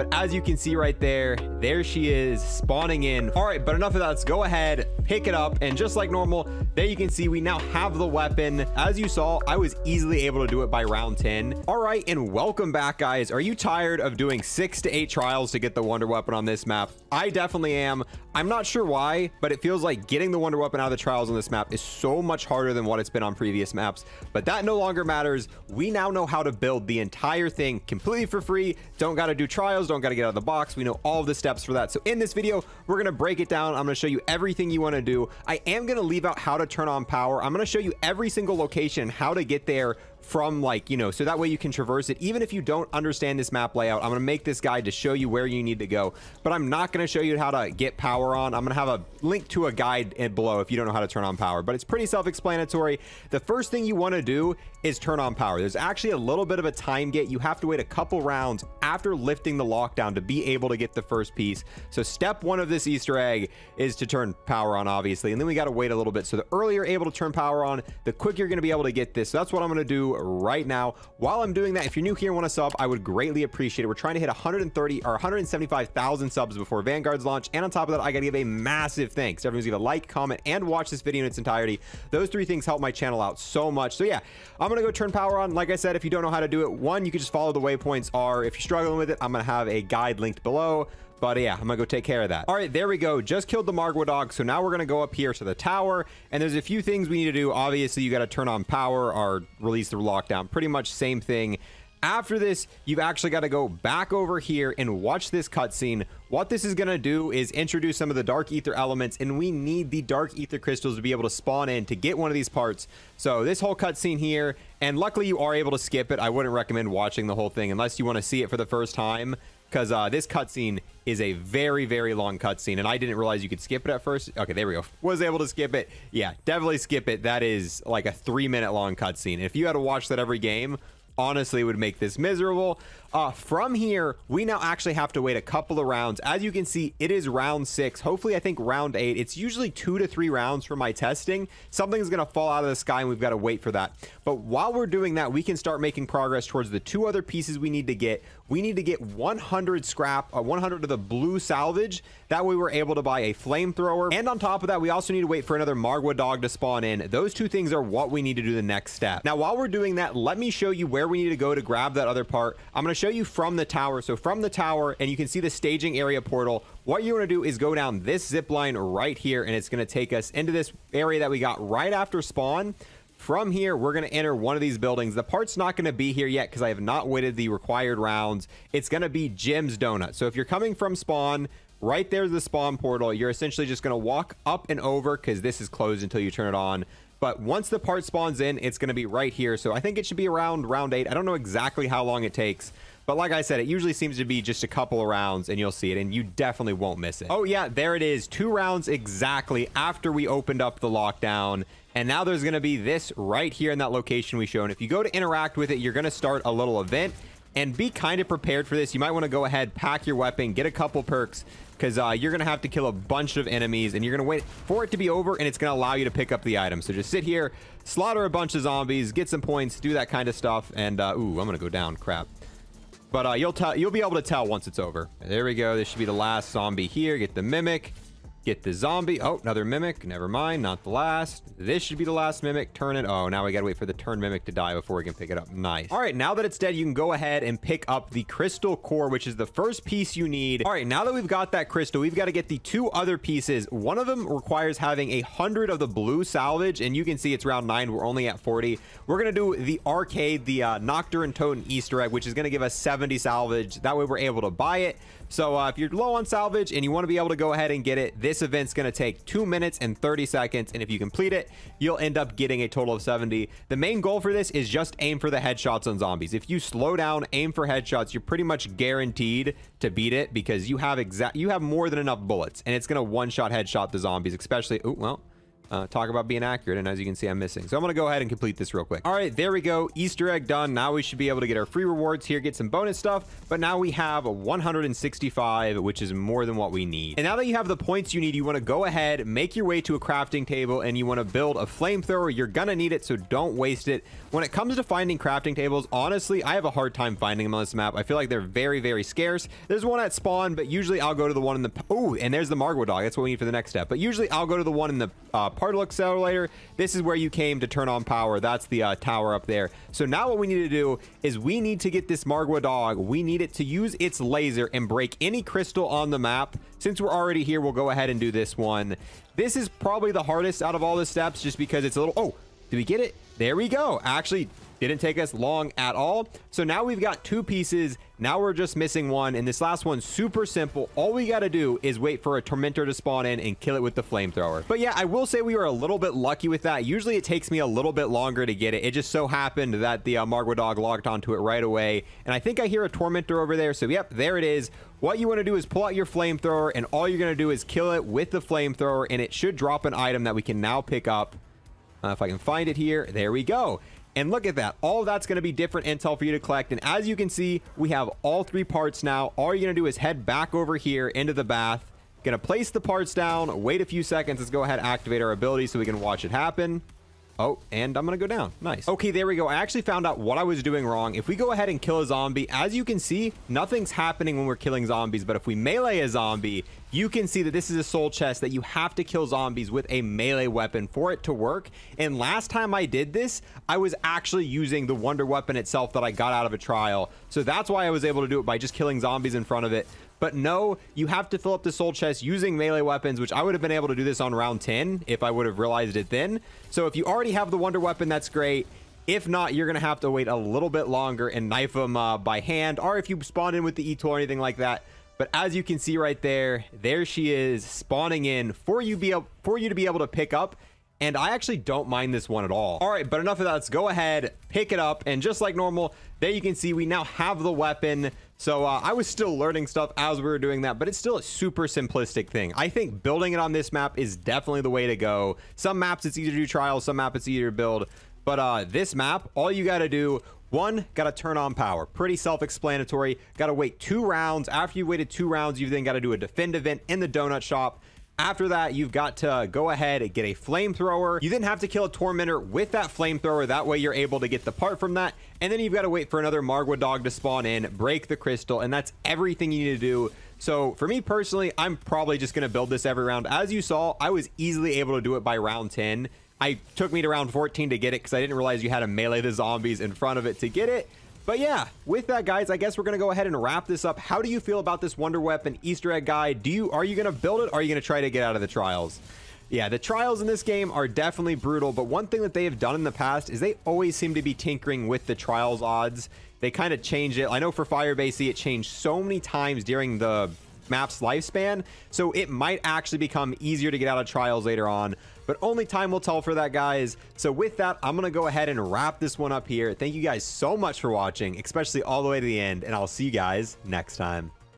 But as you can see right there, there she is spawning in. All right, but enough of that. Let's go ahead, pick it up. And just like normal, there you can see we now have the weapon. As you saw, I was easily able to do it by round 10. All right, and welcome back, guys. Are you tired of doing six to eight trials to get the wonder weapon on this map? I definitely am. I'm not sure why, but it feels like getting the wonder weapon out of the trials on this map is so much harder than what it's been on previous maps. But that no longer matters. We now know how to build the entire thing completely for free. Don't got to do trials, don't got to get out of the box. We know all the steps for that. So in this video, we're going to break it down. I'm going to show you everything you want to do. I am going to leave out how to turn on power. I'm going to show you every single location, how to get there from like, you know, so that way you can traverse it. Even if you don't understand this map layout, I'm going to make this guide to show you where you need to go. But I'm not going to show you how to get power on. I'm going to have a link to a guide below if you don't know how to turn on power. But it's pretty self-explanatory. The first thing you want to do is turn on power. There's actually a little bit of a time gate. You have to wait a couple rounds after lifting the lockdown to be able to get the first piece. So step one of this Easter egg is to turn power on, obviously. And then we got to wait a little bit. So the earlier you're able to turn power on, the quicker you're going to be able to get this. So that's what I'm going to do right now. While I'm doing that, if you're new here and want to sub, I would greatly appreciate it. We're trying to hit 130 or 175,000 subs before Vanguard's launch. And on top of that, I got to give a massive thanks. Everyone's give a like, comment, and watch this video in its entirety. Those three things help my channel out so much. So yeah, I'm going to go turn power on. Like I said, if you don't know how to do it, one, you can just follow the waypoints are. If you're struggling with it, I'm going to have a guide linked below. But yeah, I'm gonna go take care of that. All right, there we go. Just killed the Margwa dog. So now we're gonna go up here to the tower. And there's a few things we need to do. Obviously, you gotta turn on power or release the lockdown. Pretty much same thing. After this, you've actually got to go back over here and watch this cutscene. What this is going to do is introduce some of the Dark Ether elements, and we need the Dark Ether crystals to be able to spawn in to get one of these parts. So this whole cutscene here, and luckily you are able to skip it. I wouldn't recommend watching the whole thing unless you want to see it for the first time because uh, this cutscene is a very, very long cutscene, and I didn't realize you could skip it at first. Okay, there we go. Was able to skip it. Yeah, definitely skip it. That is like a three-minute long cutscene. If you had to watch that every game, honestly would make this miserable. Uh, from here, we now actually have to wait a couple of rounds. As you can see, it is round six. Hopefully, I think round eight. It's usually two to three rounds for my testing. Something's going to fall out of the sky, and we've got to wait for that. But while we're doing that, we can start making progress towards the two other pieces we need to get. We need to get 100 scrap, uh, 100 of the blue salvage. That way, we're able to buy a flamethrower. And on top of that, we also need to wait for another Margwa dog to spawn in. Those two things are what we need to do the next step. Now, while we're doing that, let me show you where we need to go to grab that other part. I'm going to show you from the tower. So from the tower, and you can see the staging area portal, what you want to do is go down this zip line right here, and it's going to take us into this area that we got right after spawn. From here, we're going to enter one of these buildings. The part's not going to be here yet because I have not waited the required rounds. It's going to be Jim's Donut. So if you're coming from spawn, right there's the spawn portal. You're essentially just going to walk up and over because this is closed until you turn it on. But once the part spawns in, it's going to be right here. So I think it should be around round eight. I don't know exactly how long it takes. But like I said, it usually seems to be just a couple of rounds and you'll see it and you definitely won't miss it. Oh yeah, there it is. Two rounds exactly after we opened up the lockdown. And now there's going to be this right here in that location we showed. If you go to interact with it, you're going to start a little event and be kind of prepared for this. You might want to go ahead, pack your weapon, get a couple perks because uh, you're going to have to kill a bunch of enemies and you're going to wait for it to be over and it's going to allow you to pick up the item. So just sit here, slaughter a bunch of zombies, get some points, do that kind of stuff. And, uh, ooh, I'm going to go down. Crap. But uh, you'll tell you'll be able to tell once it's over. There we go. This should be the last zombie here. Get the mimic. Get the zombie. Oh, another mimic. Never mind. Not the last. This should be the last mimic. Turn it. Oh, now we gotta wait for the turn mimic to die before we can pick it up. Nice. All right, now that it's dead, you can go ahead and pick up the crystal core, which is the first piece you need. All right, now that we've got that crystal, we've got to get the two other pieces. One of them requires having a hundred of the blue salvage, and you can see it's round nine. We're only at 40. We're gonna do the arcade, the uh, Nocturne Totem Easter egg, which is gonna give us 70 salvage. That way we're able to buy it. So uh, if you're low on salvage and you want to be able to go ahead and get it, this event's going to take 2 minutes and 30 seconds. And if you complete it, you'll end up getting a total of 70. The main goal for this is just aim for the headshots on zombies. If you slow down, aim for headshots, you're pretty much guaranteed to beat it because you have exact you have more than enough bullets and it's going to one-shot headshot the zombies, especially... Oh, well, Uh, talk about being accurate, and as you can see, I'm missing. So I'm going to go ahead and complete this real quick. All right, there we go. Easter egg done. Now we should be able to get our free rewards here, get some bonus stuff. But now we have 165, which is more than what we need. And now that you have the points you need, you want to go ahead, make your way to a crafting table, and you want to build a flamethrower. You're going to need it, so don't waste it. When it comes to finding crafting tables, honestly, I have a hard time finding them on this map. I feel like they're very, very scarce. There's one at spawn, but usually I'll go to the one in the... Oh, and there's the Margwa dog. That's what we need for the next step. But usually I'll go to the one in the uh, particle accelerator. This is where you came to turn on power. That's the uh, tower up there. So now what we need to do is we need to get this Margwa dog. We need it to use its laser and break any crystal on the map. Since we're already here, we'll go ahead and do this one. This is probably the hardest out of all the steps just because it's a little... Oh, did we get it? There we go. Actually, didn't take us long at all. So now we've got two pieces. Now we're just missing one. And this last one's super simple. All we got to do is wait for a Tormentor to spawn in and kill it with the flamethrower. But yeah, I will say we were a little bit lucky with that. Usually it takes me a little bit longer to get it. It just so happened that the uh, Margwa dog logged onto it right away. And I think I hear a Tormentor over there. So yep, there it is. What you want to do is pull out your flamethrower and all you're going to do is kill it with the flamethrower and it should drop an item that we can now pick up. Uh, if I can find it here, there we go. And look at that. All that's going to be different intel for you to collect. And as you can see, we have all three parts now. All you're going to do is head back over here into the bath. Going to place the parts down, wait a few seconds. Let's go ahead activate our ability so we can watch it happen. Oh, and I'm going to go down. Nice. Okay, there we go. I actually found out what I was doing wrong. If we go ahead and kill a zombie, as you can see, nothing's happening when we're killing zombies. But if we melee a zombie, you can see that this is a soul chest that you have to kill zombies with a melee weapon for it to work. And last time I did this, I was actually using the wonder weapon itself that I got out of a trial. So that's why I was able to do it by just killing zombies in front of it. But no, you have to fill up the soul chest using melee weapons, which I would have been able to do this on round 10 if I would have realized it then. So if you already have the wonder weapon, that's great. If not, you're going to have to wait a little bit longer and knife them uh, by hand, or if you spawn in with the E-tool or anything like that. But as you can see right there, there she is spawning in for you be for you to be able to pick up and I actually don't mind this one at all. All right, but enough of that. Let's go ahead, pick it up, and just like normal, there you can see we now have the weapon. So uh, I was still learning stuff as we were doing that, but it's still a super simplistic thing. I think building it on this map is definitely the way to go. Some maps it's easier to do trials, some maps it's easier to build. But uh, this map, all you got to do one, got to turn on power. Pretty self-explanatory. Got to wait two rounds. After you waited two rounds, you then got to do a defend event in the donut shop. After that, you've got to go ahead and get a flamethrower. You then have to kill a tormentor with that flamethrower. That way you're able to get the part from that. And then you've got to wait for another Margwa dog to spawn in, break the crystal, and that's everything you need to do. So for me personally, I'm probably just going to build this every round. As you saw, I was easily able to do it by round 10. I took me to round 14 to get it because I didn't realize you had to melee the zombies in front of it to get it. But yeah, with that, guys, I guess we're going to go ahead and wrap this up. How do you feel about this Wonder Weapon Easter egg guide? Do you Are you going to build it or are you going to try to get out of the trials? Yeah, the trials in this game are definitely brutal, but one thing that they have done in the past is they always seem to be tinkering with the trials odds. They kind of change it. I know for Firebase, it changed so many times during the map's lifespan, so it might actually become easier to get out of trials later on but only time will tell for that, guys. So with that, I'm going to go ahead and wrap this one up here. Thank you guys so much for watching, especially all the way to the end, and I'll see you guys next time.